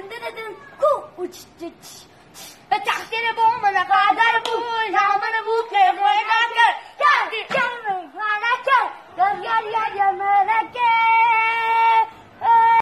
دن دن دن کو وچ وتحترم عمر